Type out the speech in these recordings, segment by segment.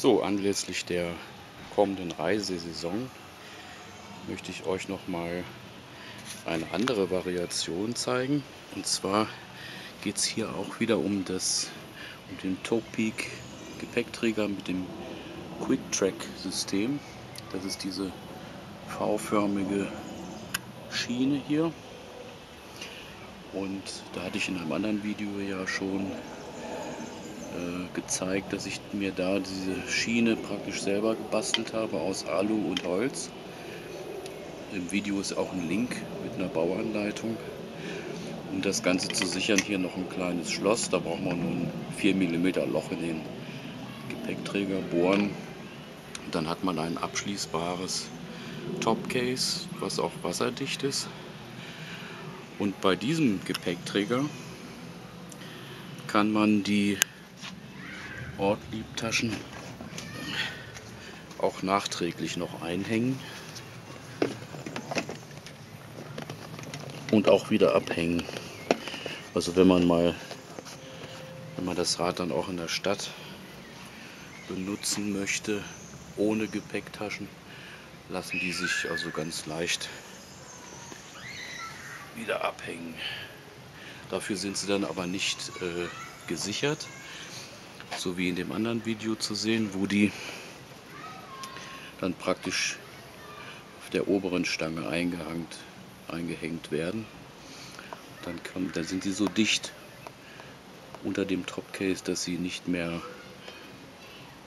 So, anlässlich der kommenden Reisesaison möchte ich euch noch mal eine andere Variation zeigen. Und zwar geht es hier auch wieder um, das, um den Topeak Gepäckträger mit dem Quick Track System. Das ist diese V-förmige Schiene hier. Und da hatte ich in einem anderen Video ja schon gezeigt, dass ich mir da diese Schiene praktisch selber gebastelt habe aus Alu und Holz. Im Video ist auch ein Link mit einer Bauanleitung. Um das Ganze zu sichern, hier noch ein kleines Schloss. Da braucht man nur ein 4 mm Loch in den Gepäckträger bohren. Und dann hat man ein abschließbares Topcase, was auch wasserdicht ist. Und bei diesem Gepäckträger kann man die Ortliebtaschen auch nachträglich noch einhängen und auch wieder abhängen. Also wenn man mal, wenn man das Rad dann auch in der Stadt benutzen möchte, ohne Gepäcktaschen, lassen die sich also ganz leicht wieder abhängen. Dafür sind sie dann aber nicht äh, gesichert, so wie in dem anderen Video zu sehen, wo die dann praktisch auf der oberen Stange eingehängt, eingehängt werden. Dann, kann, dann sind sie so dicht unter dem Topcase, dass sie nicht mehr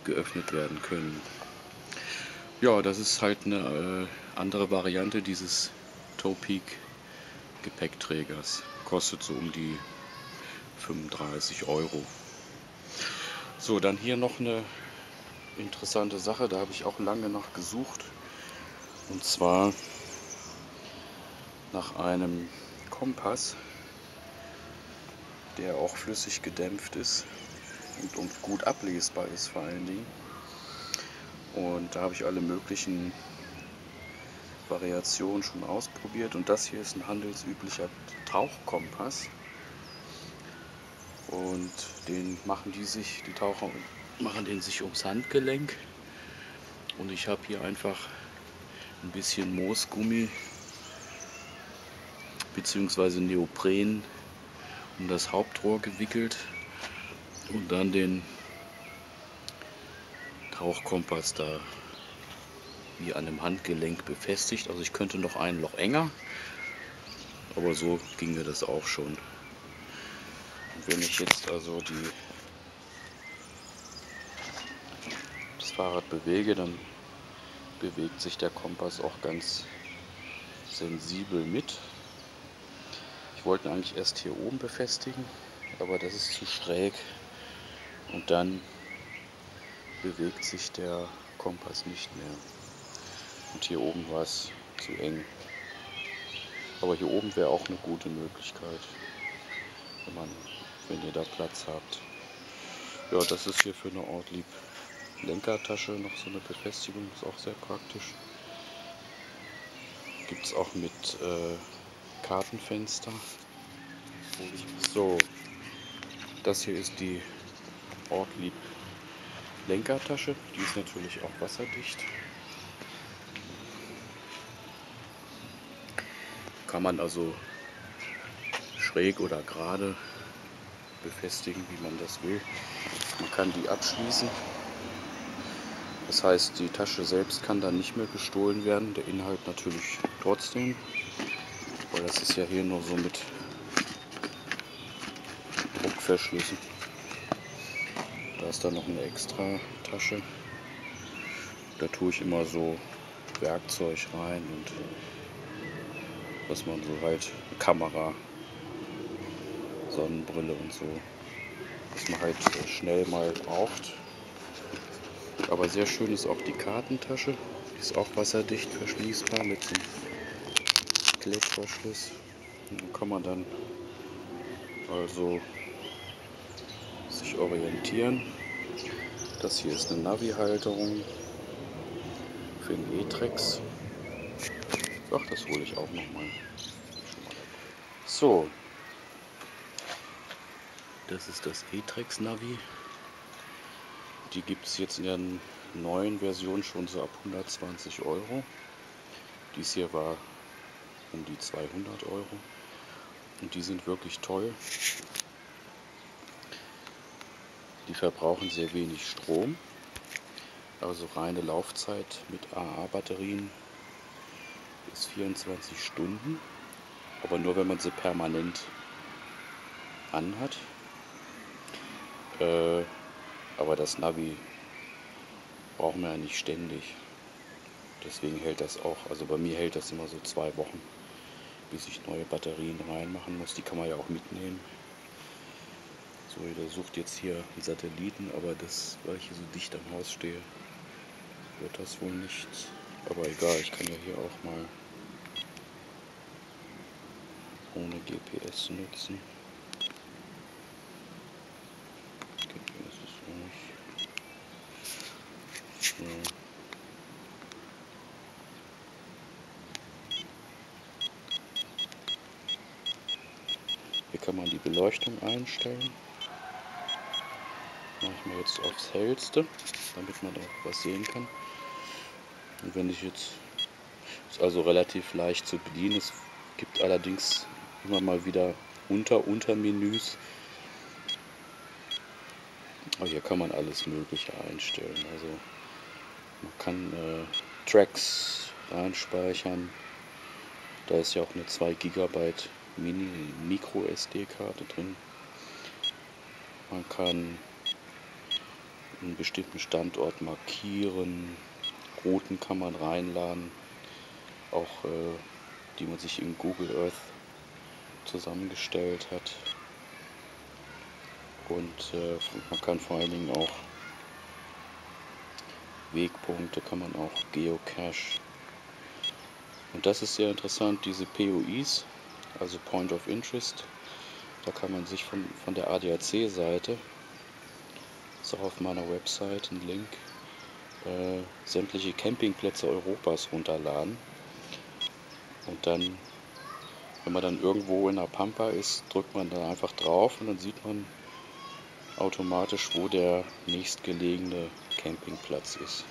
geöffnet werden können. Ja, das ist halt eine äh, andere Variante dieses Topeak Gepäckträgers. Kostet so um die 35 Euro. So, dann hier noch eine interessante Sache, da habe ich auch lange nach gesucht. Und zwar nach einem Kompass, der auch flüssig gedämpft ist und, und gut ablesbar ist vor allen Dingen. Und da habe ich alle möglichen Variationen schon ausprobiert. Und das hier ist ein handelsüblicher Tauchkompass. Und den machen die sich, die Taucher machen den sich ums Handgelenk. Und ich habe hier einfach ein bisschen Moosgummi bzw. Neopren um das Hauptrohr gewickelt und dann den Tauchkompass da wie an einem Handgelenk befestigt. Also ich könnte noch ein Loch enger, aber so ging mir das auch schon. Wenn ich jetzt also die, das Fahrrad bewege, dann bewegt sich der Kompass auch ganz sensibel mit. Ich wollte ihn eigentlich erst hier oben befestigen, aber das ist zu schräg und dann bewegt sich der Kompass nicht mehr. Und hier oben war es zu eng. Aber hier oben wäre auch eine gute Möglichkeit, wenn man wenn ihr da Platz habt. Ja, das ist hier für eine Ortlieb Lenkertasche noch so eine Befestigung, ist auch sehr praktisch. Gibt es auch mit äh, Kartenfenster. So, das hier ist die Ortlieb Lenkertasche. Die ist natürlich auch wasserdicht. Kann man also schräg oder gerade befestigen, wie man das will. Man kann die abschließen. Das heißt, die Tasche selbst kann dann nicht mehr gestohlen werden, der Inhalt natürlich trotzdem. Weil das ist ja hier nur so mit Druckverschlüssen. Da ist dann noch eine extra Tasche. Da tue ich immer so Werkzeug rein und was man so halt, Kamera, Sonnenbrille und so. Was man halt schnell mal braucht. Aber sehr schön ist auch die Kartentasche. Die ist auch wasserdicht verschließbar mit so einem Klettverschluss. Da kann man dann also sich orientieren. Das hier ist eine Navi-Halterung für den E-Trex. Ach, das hole ich auch nochmal. So, das ist das E-Trex Navi. die gibt es jetzt in der neuen Version schon so ab 120 Euro. Dies hier war um die 200 Euro. Und die sind wirklich toll. Die verbrauchen sehr wenig Strom. Also reine Laufzeit mit AA-Batterien ist 24 Stunden. Aber nur wenn man sie permanent anhat. Äh, aber das Navi brauchen wir ja nicht ständig. Deswegen hält das auch, also bei mir hält das immer so zwei Wochen, bis ich neue Batterien reinmachen muss. Die kann man ja auch mitnehmen. So, der sucht jetzt hier einen Satelliten, aber das, weil ich hier so dicht am Haus stehe, wird das wohl nichts. Aber egal, ich kann ja hier auch mal ohne GPS nutzen. GPS ist nicht. So. Hier kann man die Beleuchtung einstellen. Mache ich mir jetzt aufs hellste, damit man auch was sehen kann. Und wenn ich jetzt, ist also relativ leicht zu bedienen, es gibt allerdings immer mal wieder Unter-Untermenüs. Aber hier kann man alles Mögliche einstellen. Also man kann äh, Tracks reinspeichern. Da ist ja auch eine 2 GB Mini Micro SD-Karte drin. Man kann einen bestimmten Standort markieren. Routen kann man reinladen. Auch äh, die man sich in Google Earth zusammengestellt hat. Und äh, man kann vor allen Dingen auch Wegpunkte, kann man auch Geocache. Und das ist sehr interessant, diese POIs, also Point of Interest. Da kann man sich von, von der ADAC-Seite, ist auch auf meiner Website ein Link, äh, sämtliche Campingplätze Europas runterladen. Und dann wenn man dann irgendwo in der Pampa ist, drückt man da einfach drauf und dann sieht man automatisch, wo der nächstgelegene Campingplatz ist.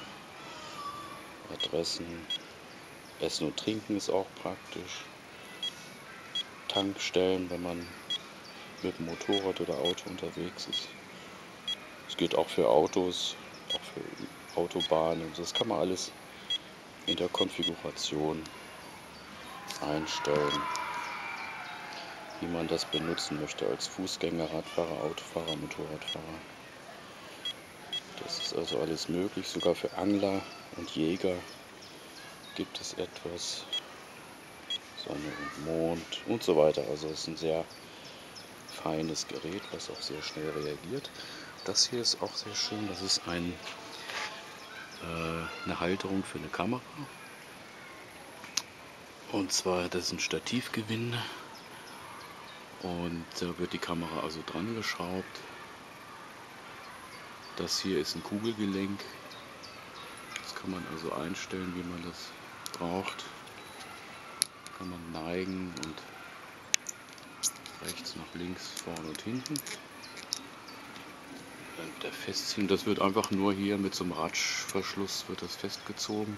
Adressen, Essen und Trinken ist auch praktisch. Tankstellen, wenn man mit dem Motorrad oder Auto unterwegs ist. Es geht auch für Autos, auch für Autobahnen. Das kann man alles in der Konfiguration einstellen wie man das benutzen möchte als Fußgänger, Radfahrer, Autofahrer, Motorradfahrer. Das ist also alles möglich, sogar für Angler und Jäger gibt es etwas. Sonne und Mond und so weiter. Also es ist ein sehr feines Gerät, was auch sehr schnell reagiert. Das hier ist auch sehr schön. Das ist ein, äh, eine Halterung für eine Kamera. Und zwar, das ist ein Stativgewinde. Und da wird die Kamera also dran geschraubt. Das hier ist ein Kugelgelenk. Das kann man also einstellen, wie man das braucht. Kann man neigen und rechts nach links, vorne und hinten. Und der Festziehen, das wird einfach nur hier mit so einem Ratschverschluss wird das festgezogen.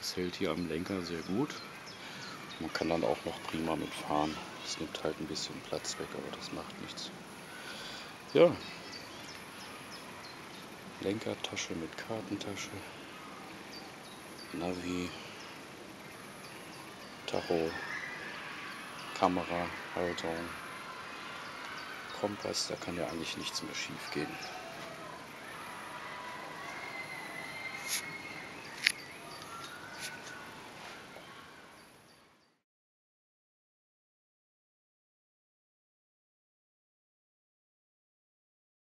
Das hält hier am Lenker sehr gut. Man kann dann auch noch prima mitfahren. Es nimmt halt ein bisschen Platz weg, aber das macht nichts. Ja. Lenkertasche mit Kartentasche. Navi. Tacho. Kamera, Haltung. Kompass, da kann ja eigentlich nichts mehr schief gehen.